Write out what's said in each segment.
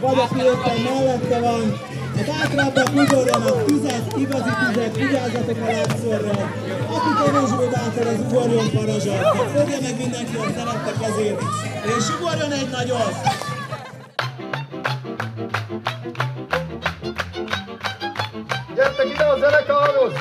vagy aki éppen mellette van, az általában ugorjanak tüzet, igazi tüzet, vigyázzatok a lábszorra. Aki kevésbé bátor, az ugorjon parazsat. Fogja meg mindenki a szerette kezét, és ugorjon egy nagyot! Gyertek ide a zenekarhoz!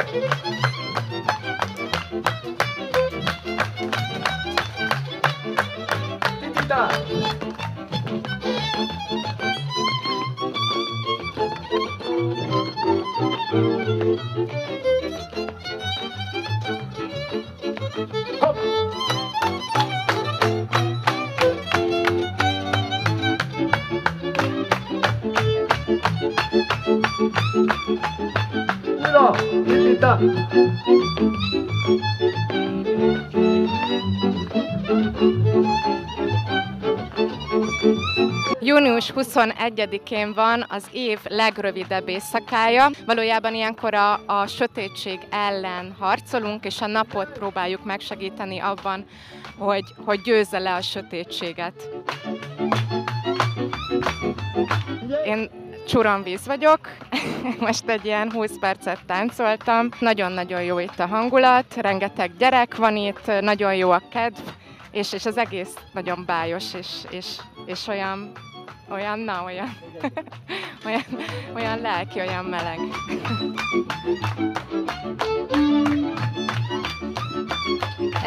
Visita. Június 21-én van az év legrövidebb éjszakája. Valójában ilyenkor a, a sötétség ellen harcolunk, és a napot próbáljuk megsegíteni abban, hogy, hogy győzze le a sötétséget. Én Csuronvíz vagyok, most egy ilyen 20 percet táncoltam. Nagyon-nagyon jó itt a hangulat, rengeteg gyerek van itt, nagyon jó a kedv, és, és az egész nagyon bájos, és, és, és olyan, olyan, na, olyan, olyan, olyan lelki, olyan meleg.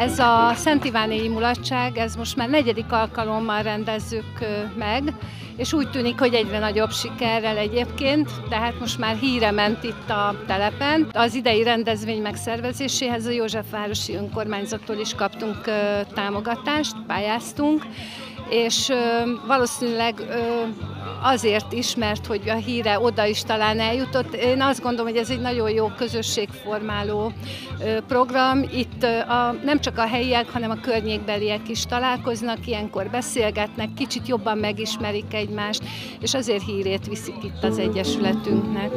Ez a Szent Ivánéi mulatság, ez most már negyedik alkalommal rendezzük meg, és úgy tűnik, hogy egyre nagyobb sikerrel egyébként, tehát most már híre ment itt a telepen. Az idei rendezvény megszervezéséhez a Józsefvárosi Önkormányzattól is kaptunk támogatást, pályáztunk, és valószínűleg azért is, mert hogy a híre oda is talán eljutott. Én azt gondolom, hogy ez egy nagyon jó közösségformáló program. Itt a, nem csak a helyiek, hanem a környékbeliek is találkoznak, ilyenkor beszélgetnek, kicsit jobban megismerik egymást, és azért hírét viszik itt az Egyesületünknek.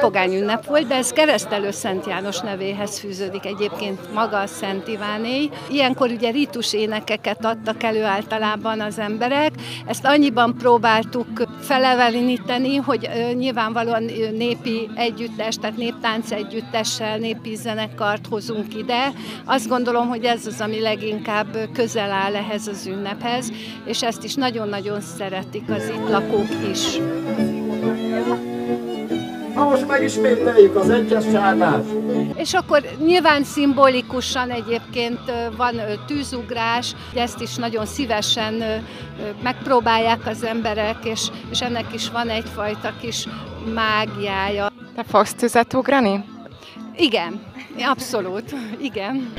Pogány ünnep volt, de ez keresztelő Szent János nevéhez fűződik egyébként maga a Szent Iváné. Ilyenkor ugye ritus énekeket adtak elő általában az emberek. Ezt annyiban próbáltuk feleveliníteni, hogy nyilvánvalóan népi együttes, tehát néptánc együttessel, népi zenekart hozunk ide. Azt gondolom, hogy ez az, ami leginkább közel áll ehhez az ünnephez, és ezt is nagyon-nagyon szeretik az itt lakók is. Na most megismételjük az egyes csátást. És akkor nyilván szimbolikusan egyébként van tűzugrás, ezt is nagyon szívesen megpróbálják az emberek, és, és ennek is van egyfajta kis mágiája. Te fogsz tüzet ugrani? Igen, abszolút, igen.